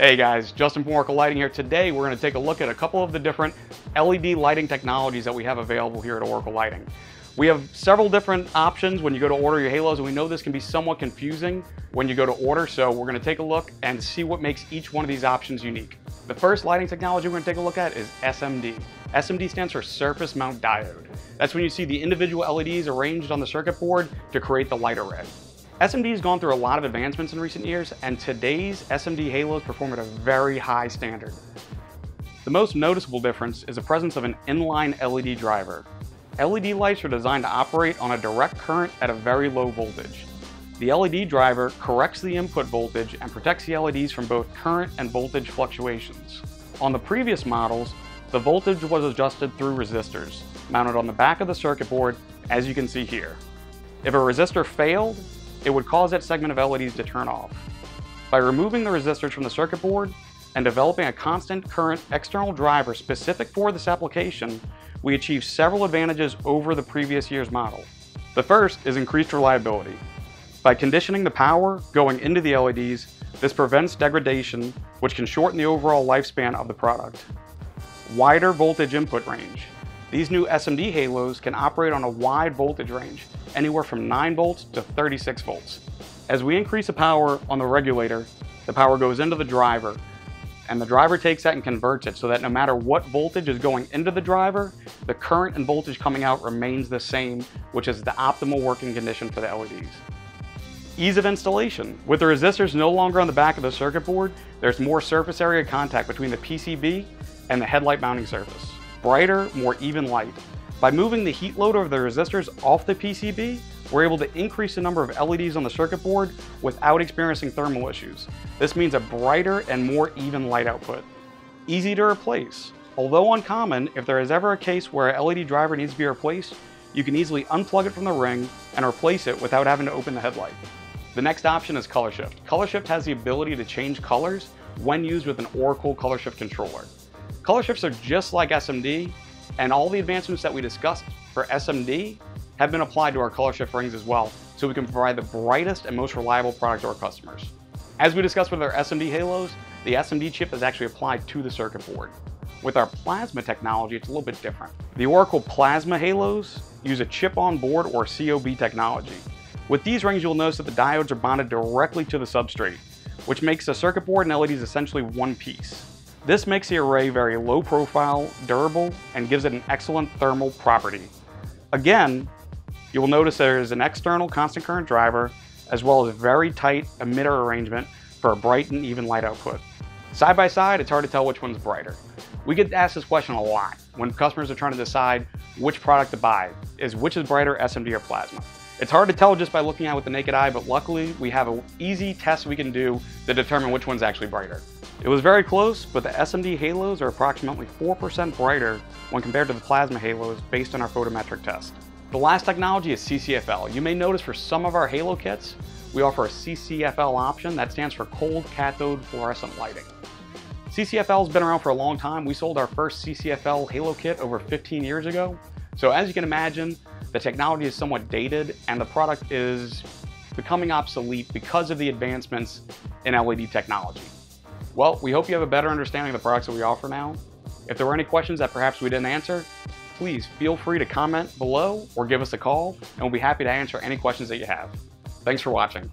Hey guys, Justin from Oracle Lighting here. Today we're going to take a look at a couple of the different LED lighting technologies that we have available here at Oracle Lighting. We have several different options when you go to order your halos and we know this can be somewhat confusing when you go to order so we're going to take a look and see what makes each one of these options unique. The first lighting technology we're going to take a look at is SMD. SMD stands for Surface Mount Diode. That's when you see the individual LEDs arranged on the circuit board to create the light array. SMD has gone through a lot of advancements in recent years, and today's SMD halos perform at a very high standard. The most noticeable difference is the presence of an inline LED driver. LED lights are designed to operate on a direct current at a very low voltage. The LED driver corrects the input voltage and protects the LEDs from both current and voltage fluctuations. On the previous models, the voltage was adjusted through resistors, mounted on the back of the circuit board, as you can see here. If a resistor failed, it would cause that segment of LEDs to turn off. By removing the resistors from the circuit board and developing a constant current external driver specific for this application, we achieve several advantages over the previous year's model. The first is increased reliability. By conditioning the power going into the LEDs, this prevents degradation, which can shorten the overall lifespan of the product. Wider voltage input range. These new SMD halos can operate on a wide voltage range, anywhere from 9 volts to 36 volts. As we increase the power on the regulator, the power goes into the driver, and the driver takes that and converts it so that no matter what voltage is going into the driver, the current and voltage coming out remains the same, which is the optimal working condition for the LEDs. Ease of installation. With the resistors no longer on the back of the circuit board, there's more surface area contact between the PCB and the headlight mounting surface. Brighter, more even light. By moving the heat loader of the resistors off the PCB, we're able to increase the number of LEDs on the circuit board without experiencing thermal issues. This means a brighter and more even light output. Easy to replace. Although uncommon, if there is ever a case where a LED driver needs to be replaced, you can easily unplug it from the ring and replace it without having to open the headlight. The next option is Color Shift. Color Shift has the ability to change colors when used with an Oracle Color Shift controller. Color shifts are just like SMD, and all the advancements that we discussed for SMD have been applied to our color shift rings as well, so we can provide the brightest and most reliable product to our customers. As we discussed with our SMD halos, the SMD chip is actually applied to the circuit board. With our plasma technology, it's a little bit different. The Oracle Plasma Halos use a chip on board or COB technology. With these rings, you'll notice that the diodes are bonded directly to the substrate, which makes the circuit board and LEDs essentially one piece. This makes the array very low profile, durable, and gives it an excellent thermal property. Again, you will notice there is an external constant current driver, as well as a very tight emitter arrangement for a bright and even light output. Side by side, it's hard to tell which one's brighter. We get asked this question a lot when customers are trying to decide which product to buy, is which is brighter, SMD or plasma. It's hard to tell just by looking at it with the naked eye, but luckily we have an easy test we can do to determine which one's actually brighter. It was very close, but the SMD halos are approximately 4% brighter when compared to the plasma halos based on our photometric test. The last technology is CCFL. You may notice for some of our halo kits, we offer a CCFL option that stands for cold cathode fluorescent lighting. CCFL has been around for a long time. We sold our first CCFL halo kit over 15 years ago. So as you can imagine, the technology is somewhat dated and the product is becoming obsolete because of the advancements in LED technology. Well, we hope you have a better understanding of the products that we offer now. If there were any questions that perhaps we didn't answer, please feel free to comment below or give us a call, and we'll be happy to answer any questions that you have. Thanks for watching.